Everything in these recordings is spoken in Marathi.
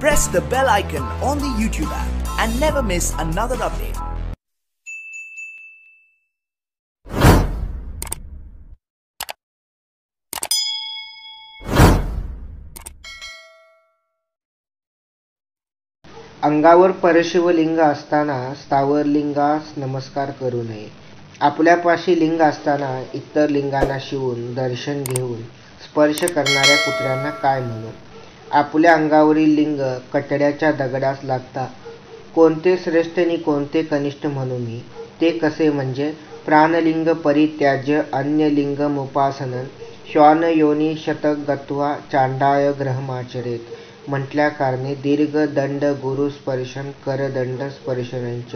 press the bell icon on the YouTube app and never miss another update. अंगावर परशिवलिंग असताना स्थावरलिंगास नमस्कार करू नये आपल्यापाशी लिंग असताना इतर लिंगांना शिवून दर्शन घेऊन स्पर्श करणाऱ्या कुत्र्यांना काय म्हणू आपल्या अंगावरील लिंग कटड्याच्या दगडास लागता. कोणते श्रेष्ठ आणि कोणते कनिष्ठ म्हणू मी? ते कसे म्हणजे? प्राणलिंग परित्याज्य अन्य उपासन श्वान योनी शतक गत्वा चांडाय ग्रहमाचरेत म्हटल्या कारणे दीर्घ दंड गुरु स्पर्शन करदंड स्पर्शनंच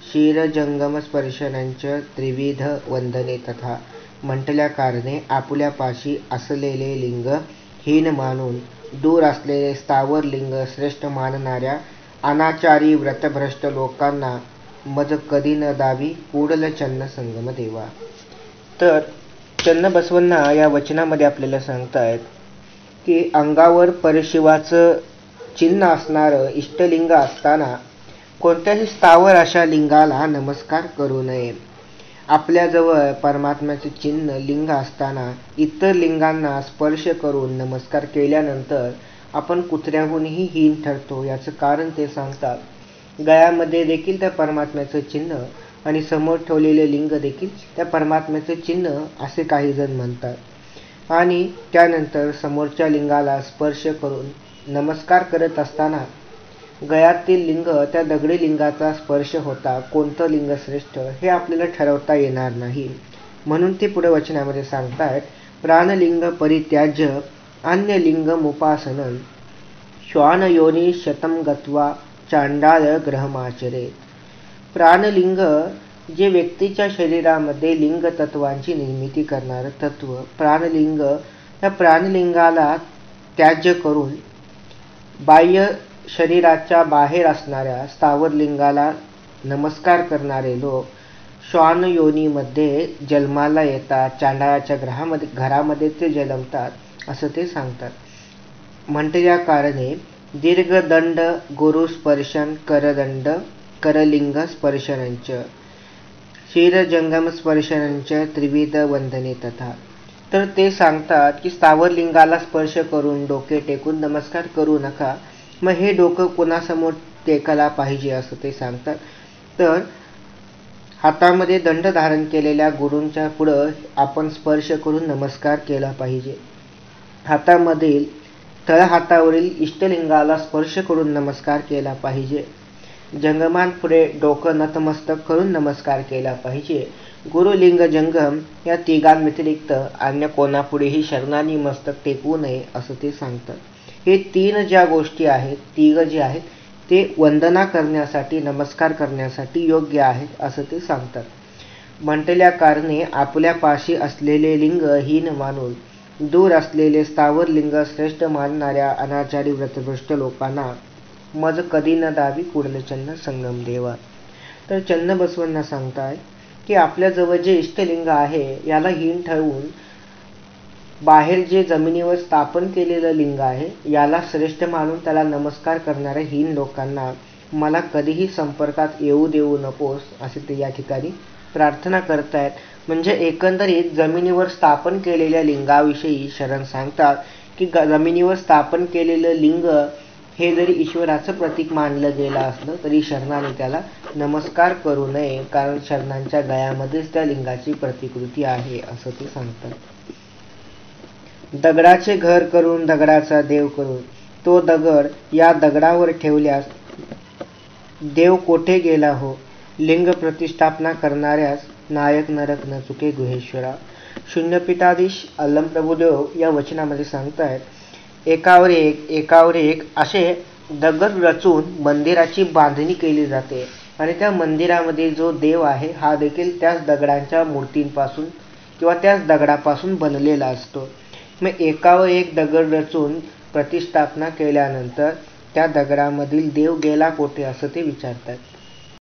क्षीरजंगम स्पर्शनंच त्रिविध वंदने तथा. म्हटल्या कारणे आपल्यापाशी असलेले लिंग हीन मानून दूर असलेले स्थावर लिंग श्रेष्ठ मानणाऱ्या अनाचारी व्रतभ्रष्ट लोकांना मज कधी न दावी कुडल चन्न संगम देवा. तर चन्न बसवन्ना या वचनामध्ये आपल्याला सांगतायत की अंगावर परशिवाचं चिन्ह असणारं इष्टलिंग असताना कोणत्याही स्थावर अशा लिंगाला नमस्कार करू नये. आपल्याजवळ परमात्म्याचे चिन्ह लिंग असताना इतर लिंगांना स्पर्श करून नमस्कार केल्यानंतर आपण कुत्र्याहूनही हीन ठरतो याचं कारण ते सांगतात. गळ्यामध्ये देखील त्या परमात्म्याचं चिन्ह आणि समोर ठेवलेले लिंग देखील त्या परमात्म्याचे चिन्ह असे काही जण म्हणतात. आणि त्यानंतर समोरच्या लिंगाला स्पर्श करून नमस्कार करत असताना गयातील लिंग त्या दगडी लिंगाचा स्पर्श होता. कोणतं लिंग श्रेष्ठ? हे आपल्याला ठरवता येणार नाही. म्हणून ते पुढे वचनामध्ये सांगतायत प्राणलिंग परित्याज्य अन्य लिंग मुपासन श्वान योनी शतम गत्वा चांडाळ ग्रहमाचरे. प्राणलिंग जे व्यक्तीच्या शरीरामध्ये लिंग तत्वांची निर्मिती करणारं तत्व प्राणलिंग त्या प्राणलिंगाला त्याज्य करून बाह्य शरीराच्या बाहेर असणाऱ्या स्थावर लिंगाला नमस्कार करणारे लोक श्वान योनीमध्ये जन्माला येतात चांडाळाच्या ग्रहामध्ये घरामध्ये ते जन्मतात असं ते सांगतात. म्हणते या कारणे दीर्घदंड गुरु स्पर्शन करदंड करलिंग स्पर्शनंच क्षीरजंगम स्पर्शनंच त्रिविध वंदने तथा. तर ते सांगतात की स्थावर लिंगाला स्पर्श करून डोके टेकून नमस्कार करू नका मग हे डोकं कोणासमोर टेकायला पाहिजे असं ते सांगतात. तर हातामध्ये दंड धारण केलेल्या गुरूंच्या पुढं आपण स्पर्श करून नमस्कार केला पाहिजे. हातामधील तळहातावरील इष्टलिंगाला स्पर्श करून नमस्कार केला पाहिजे. जंगमान पुढे डोकं नतमस्तक करून नमस्कार केला पाहिजे. गुरुलिंग जंगम या तिघांव्यतिरिक्त अन्य कोणापुढेही शरणानी मस्तक टेकवू नये असं ते सांगतात. हे तीन ज्या गोष्टी आहेत तिघ जे आहेत ते वंदना करण्यासाठी नमस्कार करण्यासाठी योग्य आहेत असं ते सांगतात. म्हटल्या कारणे आपल्या पाशी असलेले लिंग हीन मानून दूर असलेले स्थावर लिंग श्रेष्ठ मानणाऱ्या अनाचारी व्रतभ्रष्ट लोकांना मज कधी न दावी कुडलचन्न संगम देवा. तर चन्न बसवांना सांगताय की आपल्याजवळ जे इष्टलिंग आहे याला हीन ठरवून बाहेर जे जमिनीवर स्थापन केलेलं लिंग आहे याला श्रेष्ठ मानून त्याला नमस्कार करणाऱ्या हीन लोकांना मला कधीही संपर्कात येऊ देऊ नकोस असे ते या ठिकाणी प्रार्थना करतायत. म्हणजे एकंदरीत जमिनीवर स्थापन केलेल्या लिंगाविषयी शरण सांगतात की जमिनीवर स्थापन केलेलं लिंग हे जरी ईश्वराचं प्रतीक मानलं गेलं असलं तरी शरणाने त्याला नमस्कार करू नये कारण शरणांच्या गळ्यामध्येच त्या लिंगाची प्रतिकृती आहे असं ते सांगतात. दगडाचे घर करून दगडाचा देव करून तो दगड या दगडावर ठेवल्यास देव कोठे गेला हो? लिंग प्रतिष्ठापना करणाऱ्यास नायक नरक न चुके गुहेश्वरा. शून्यपीठाधीश अल्लम प्रभुदेव या वचनामध्ये सांगतायत एकावर एक एकावर एक असे दगड रचून मंदिराची बांधणी केली जाते आणि त्या मंदिरामध्ये जो देव आहे हा देखील त्याच दगडांच्या मूर्तींपासून किंवा त्याच दगडापासून बनलेला असतो. मग एकावर एक दगड रचून प्रतिष्ठापना केल्यानंतर त्या दगडामधील देव गेला कोठे असं ते विचारतात.